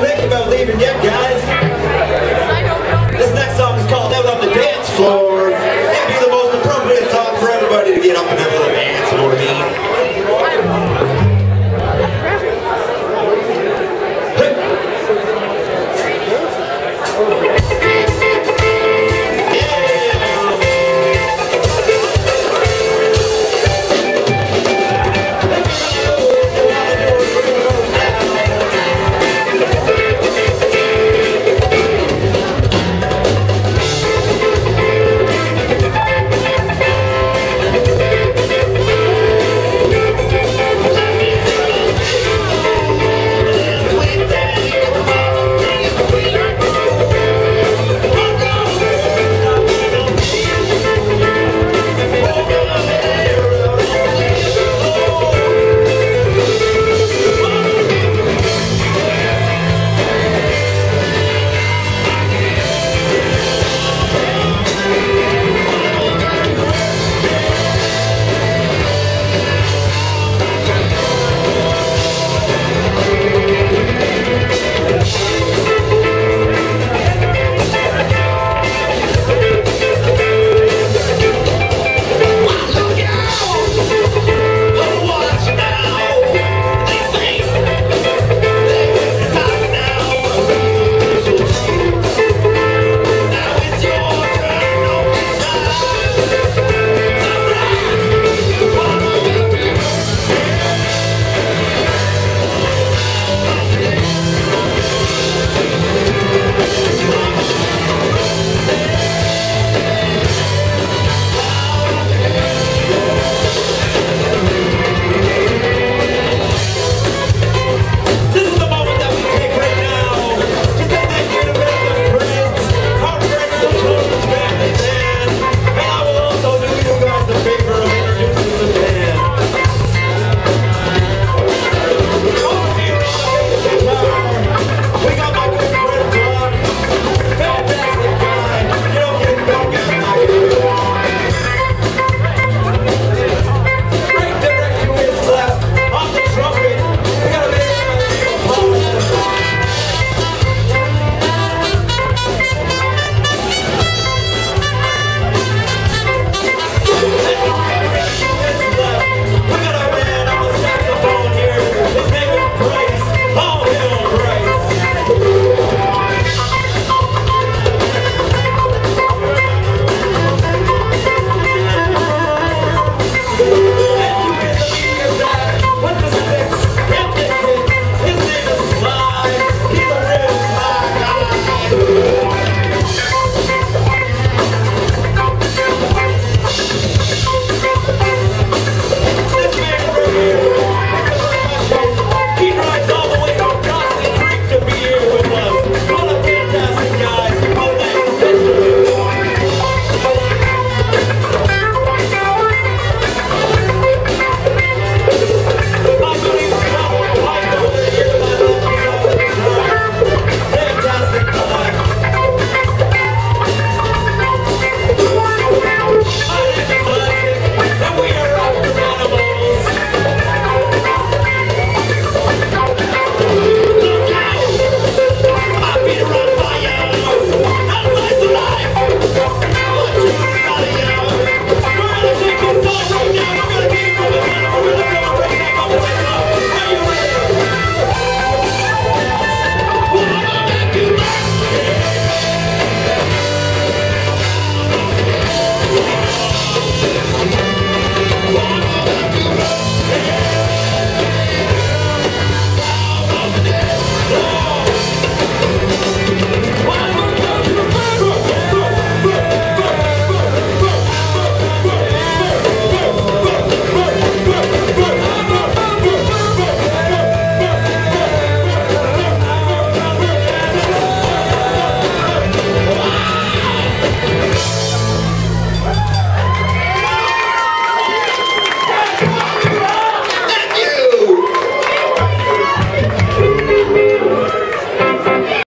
even thinking about leaving yet, guys. This next song is called Out on the Dance Floor. It'd be the most appropriate song for everybody to get up and out of the dance, you know what I mean? over.